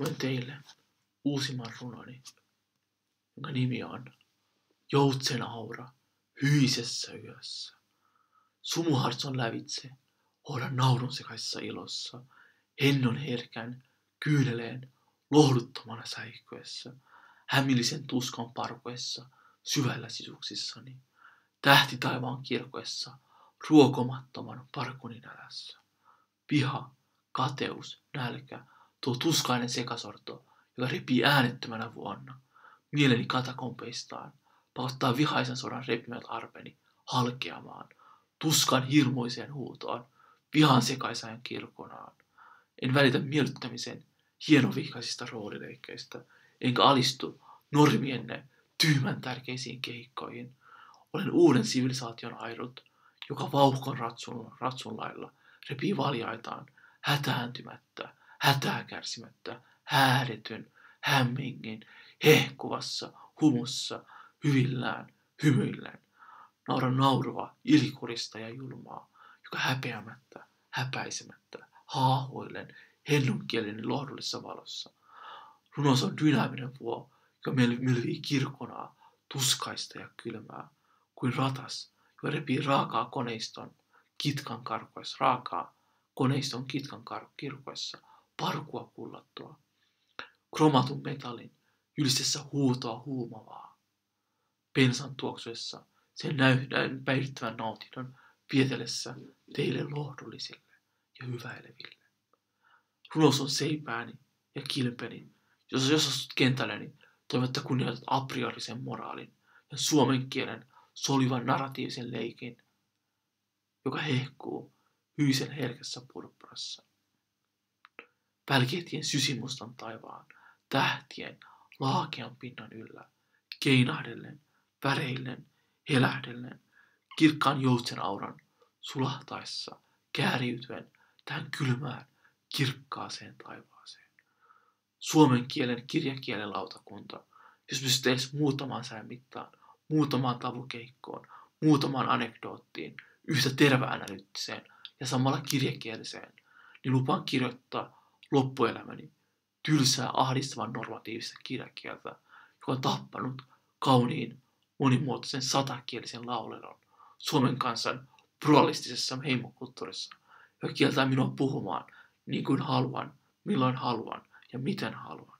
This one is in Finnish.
luen teille uusimman runoni, jonka nimi on Joutsen aura hyisessä yössä. Sumuhartson lävitse, hoida naurun sekaisessa ilossa, hennon herkän, kyyneleen, lohduttomana säihkyessä, hämillisen tuskan parkoessa, syvällä sisuksissani, tähti taivaan kirkoessa, ruokomattoman parkuni nälässä. Viha, kateus, nälkä, tuo tuskainen sekasorto, joka repii äänettömänä vuonna, mieleni katakompeistaan, pakottaa vihaisen sodan repimät arpeni halkeamaan, tuskan hirmuiseen huutoon, vihan sekaisään kirkonaan. En välitä miellyttämisen hienovihkaisista roolileikkeistä, enkä alistu normienne tyhmän tärkeisiin keikkoihin. Olen uuden sivilisaation airut, joka vauhkon ratsun, ratsun lailla repii valjaitaan hätääntymättä, hätää kärsimättä, häädetyn, hämmingin, hehkuvassa, humussa, hyvillään, hymyillään. Naura naurua, ilikurista ja julmaa, joka häpeämättä, häpäisemättä, haahuillen, hennunkielinen lohdullisessa valossa. Runous on dynaaminen vuo, joka mylvii kirkonaa, tuskaista ja kylmää, kuin ratas, joka repii raakaa koneiston, kitkan karkoissa, raakaa koneiston kitkan kirkoissa, parkua kullattua. Kromatun metallin, ylistessä huutoa huumavaa. Pensan tuoksuessa, sen näyn päivittävän nautinnon vietellessä teille lohdullisille ja hyväileville. Runous on seipääni ja kilpeni, jos, jos astut kentälleni, toivotta kunnioitat a priorisen moraalin ja suomen kielen solivan narratiivisen leikin, joka hehkuu hyisen herkässä purppurassa. Välkehtien sysimustan taivaan, tähtien, laakean pinnan yllä, keinahdellen, väreillen, helähdellen, kirkkaan joutsen auran sulahtaessa, kääriytyen tähän kylmään, kirkkaaseen taivaaseen. Suomen kielen kirjakielen lautakunta, jos pystyt edes muutamaan sään mittaan, muutamaan tavukeikkoon, muutamaan anekdoottiin, yhtä terveänälyttiseen ja samalla kirjakieliseen, niin lupaan kirjoittaa loppuelämäni tylsää ahdistavan normatiivista kirjakieltä, joka on tappanut kauniin, monimuotoisen satakielisen lauleron Suomen kansan pluralistisessa heimokulttuurissa, joka kieltää minua puhumaan niin kuin haluan, milloin haluan ja miten haluan.